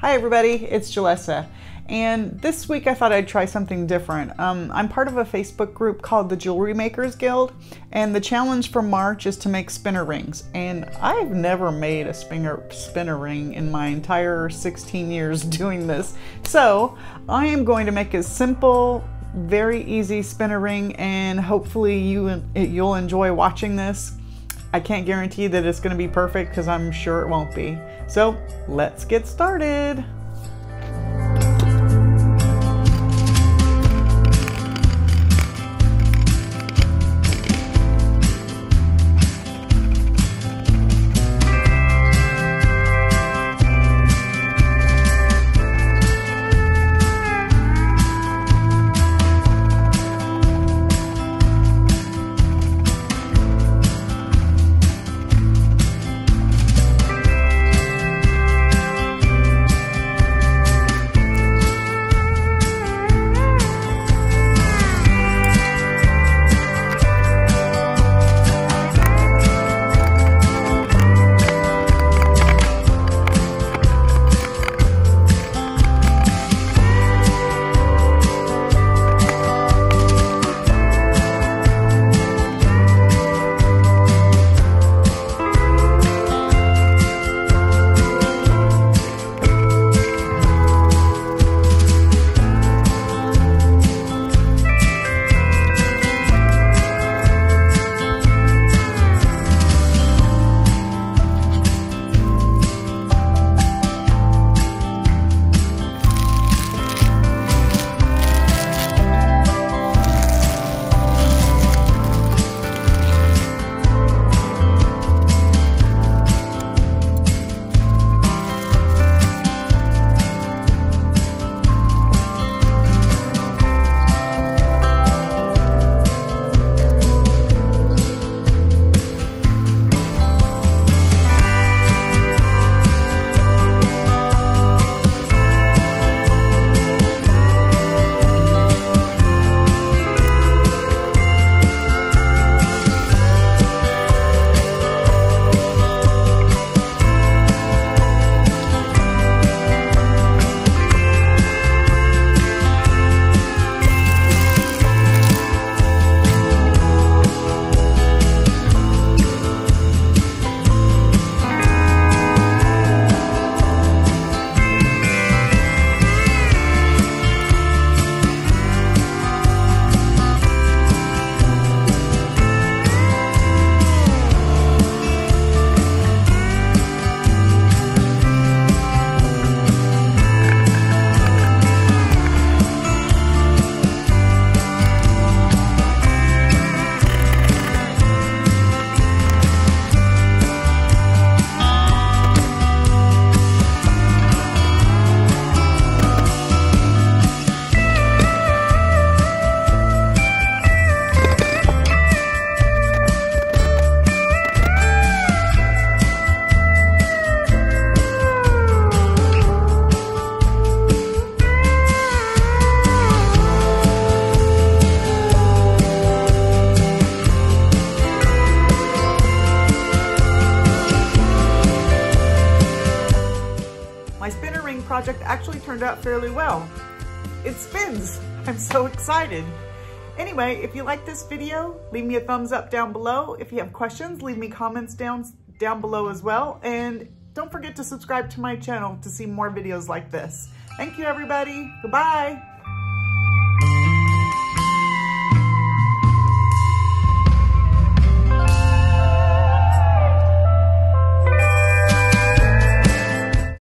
Hi everybody, it's Julessa. And this week I thought I'd try something different. Um, I'm part of a Facebook group called the Jewelry Makers Guild, and the challenge for March is to make spinner rings. And I've never made a spinner, spinner ring in my entire 16 years doing this. So I am going to make a simple, very easy spinner ring, and hopefully you, you'll enjoy watching this. I can't guarantee that it's going to be perfect because I'm sure it won't be. So let's get started. Project actually turned out fairly well. It spins. I'm so excited. Anyway, if you like this video, leave me a thumbs up down below. If you have questions, leave me comments down, down below as well. And don't forget to subscribe to my channel to see more videos like this. Thank you, everybody. Goodbye.